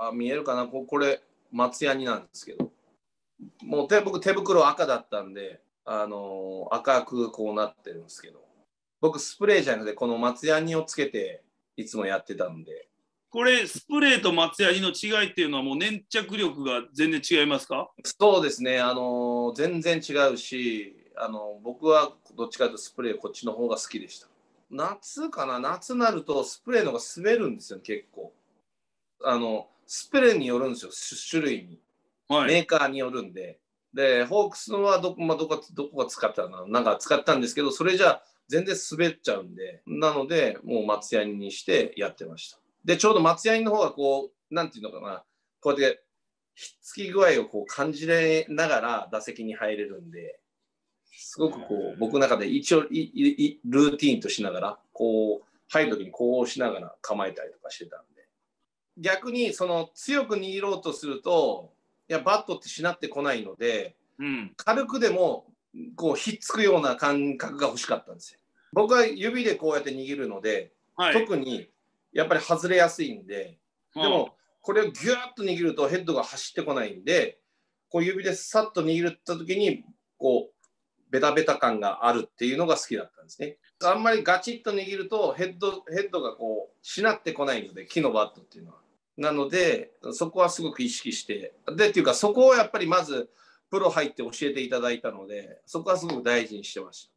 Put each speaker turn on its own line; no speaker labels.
あ見えるかな？ここれ松ヤニなんですけど。もう手僕手袋赤だったんで、あの赤くこうなってるんですけど。僕スプレーじゃなくてこの松ヤニをつけていつもやってたんで。
これスプレーと松ヤニの違いっていうのはもう粘着力が全然違いますか？
そうですね、あの全然違うしあの僕はどっちかというとスプレーこっちの方が好きでした。夏かな？夏になるとスプレーの方が滑るんですよ結構。あのスプレーによるんですよ。種類に、
はい、
メーカーによるんで。でホークスのはどこ,、まあ、どこどこが使ったのな。んか使ったんですけどそれじゃ全然滑っちゃうんで。なのでもう松ヤニにしてやってました。でちょうど松ヤニの方がこうなんていうのかな。こうやってひっつき具合をこう感じれながら打席に入れるんですごくこう僕の中で一応ルーティーンとしながらこう入る時にこうしながら構えたりとかしてたんで逆にその強く握ろうとするといやバットってしなってこないので、
うん、
軽くでもこうひっつくような感覚が欲しかったんですよ。僕は指でこうやって握るので、
はい、
特にやっぱり外れやすいんで、でもこれをギューッと握るとヘッドが走ってこないんでこう指でさっと握った時にこうベタベタ感があるっていうのが好きだったんですね。あんまりガチッと握るとヘッドヘッドがこうしなってこないので木のバットっていうのは。なのでそこはすごく意識してでっていうかそこをやっぱりまずプロ入って教えていただいたのでそこはすごく大事にしてました。